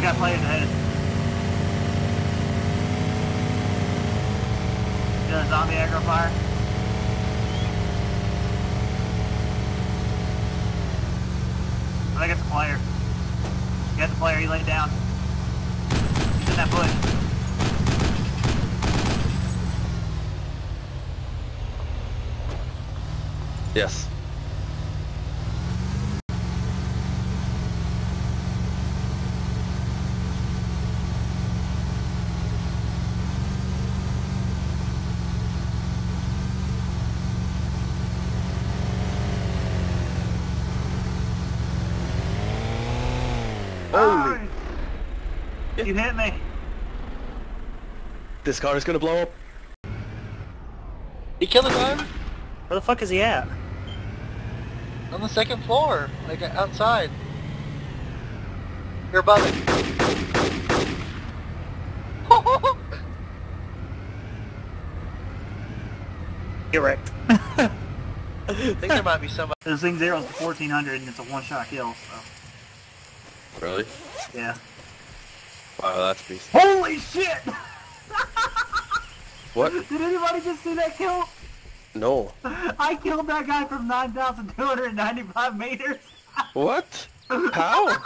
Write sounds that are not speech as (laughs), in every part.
We got players ahead. Doing zombie aggro fire. I think it's a player. He has a player, he laid down. He's in that bush. Yes. Holy! Oh, you hit me. This car is gonna blow up. He killed the guy Where the fuck is he at? on the second floor, like outside. You're above it. (laughs) Get wrecked. (laughs) I think there might be somebody. This thing zeroes to 1400 and it's a one-shot kill, so, Really? yeah. Wow, that's beast. Holy shit! (laughs) What? Did anybody just see that kill? No. I killed that guy from 9,295 meters. What? How?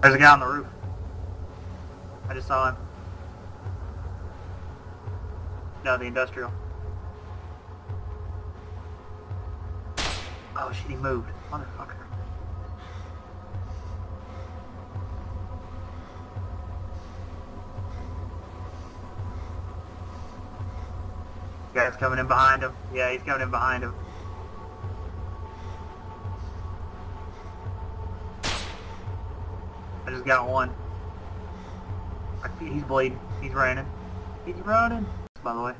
There's a guy on the roof. I just saw him. No, the industrial. Oh shit, he moved. Motherfucker. Guy's coming in behind him. Yeah, he's coming in behind him. I just got one. He's bleeding. He's running. He's running. By the way.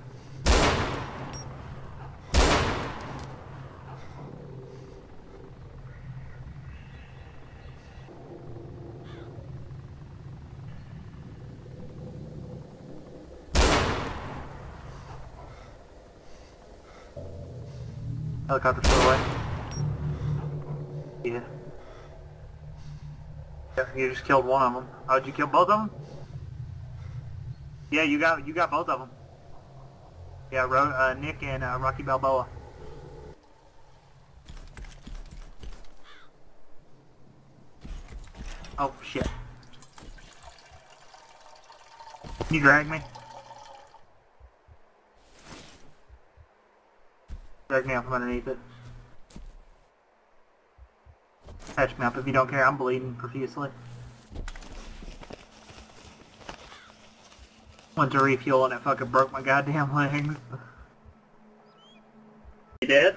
Helicopter flew away. Yeah. Yeah, you just killed one of them. Oh, did you kill both of them? Yeah, you got you got both of them. Yeah, Ro uh, Nick and uh, Rocky Balboa. Oh shit! Can you drag me? Drag me up from underneath it. Patch me up if you don't care. I'm bleeding profusely. Went to refuel and it fucking broke my goddamn legs. You dead?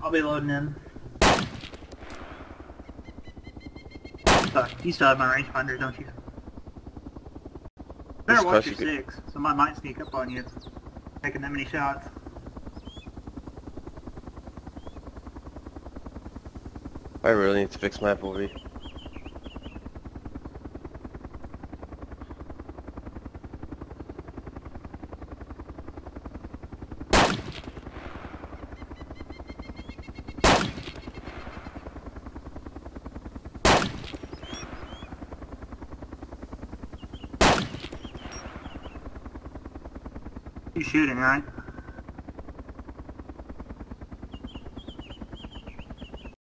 I'll be loading in. Fuck, you still have my range rangefinder, don't you? Better watch your you six. Somebody might sneak up on you. Taking that many shots. I really need to fix my FOV. You shooting, right?